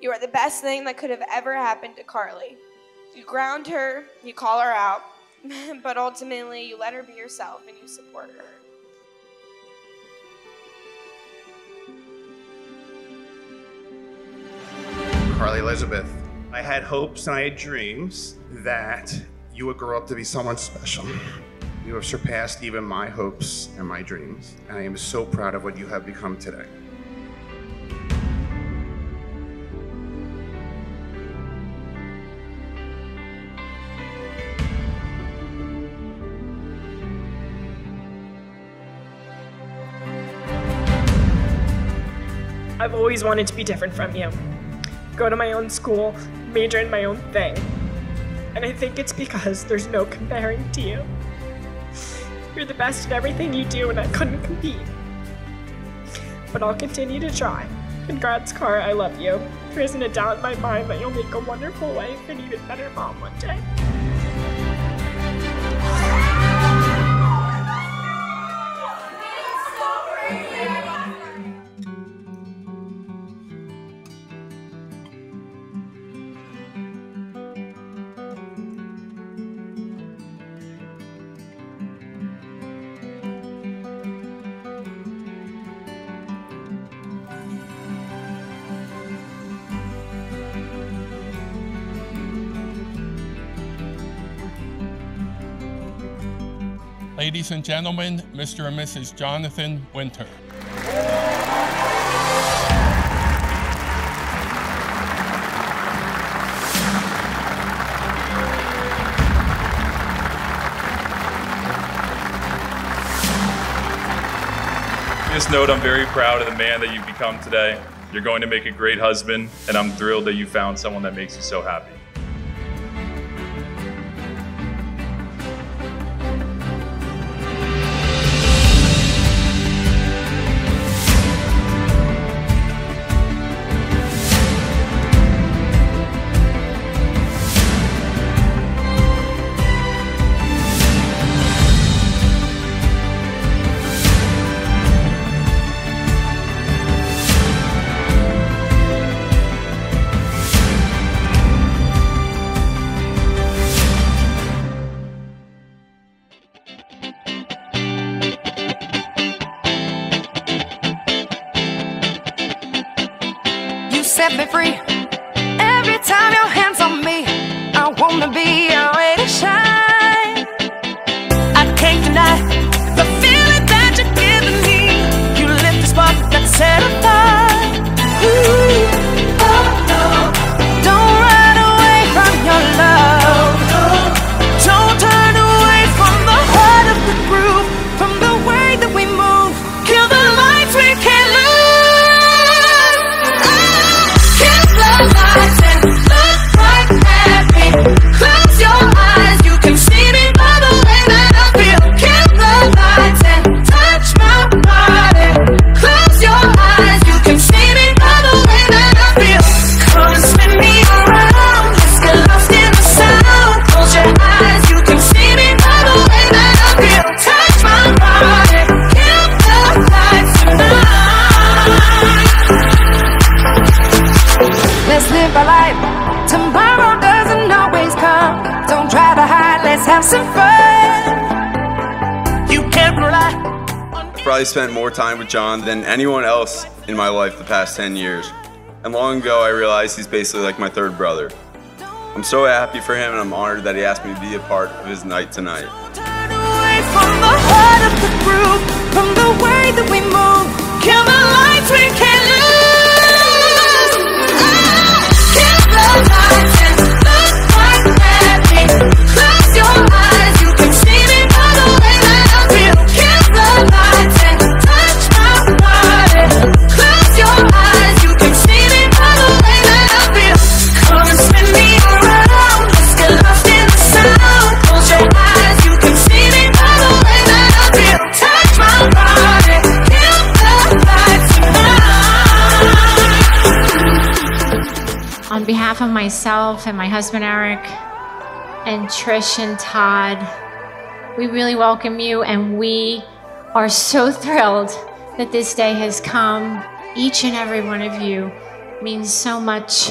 You are the best thing that could have ever happened to Carly. You ground her, you call her out, but ultimately you let her be herself and you support her. Carly Elizabeth, I had hopes and I had dreams that you would grow up to be someone special. You have surpassed even my hopes and my dreams, and I am so proud of what you have become today. I've always wanted to be different from you. Go to my own school, major in my own thing. And I think it's because there's no comparing to you. You're the best at everything you do, and I couldn't compete. But I'll continue to try. Congrats, Cara, I love you. There isn't a doubt in my mind that you'll make a wonderful wife and even better mom one day. Ladies and gentlemen, Mr. and Mrs. Jonathan Winter. Just note I'm very proud of the man that you've become today. You're going to make a great husband, and I'm thrilled that you found someone that makes you so happy. Set me free. Every time your hands on me, I wanna be your way to shine. I can't deny probably spent more time with John than anyone else in my life the past 10 years. And long ago, I realized he's basically like my third brother. I'm so happy for him, and I'm honored that he asked me to be a part of his night tonight. Behalf of myself and my husband Eric and Trish and Todd, we really welcome you and we are so thrilled that this day has come. Each and every one of you means so much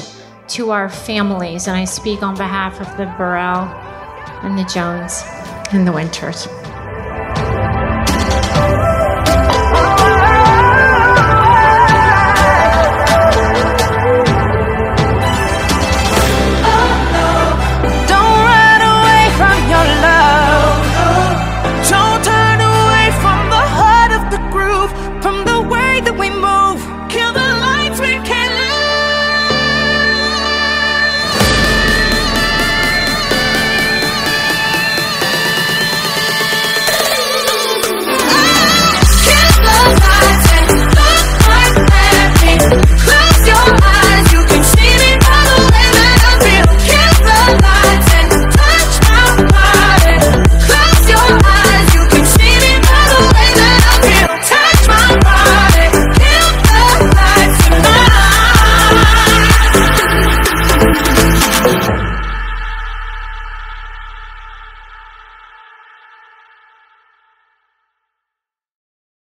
to our families, and I speak on behalf of the Burrell and the Jones and the Winters.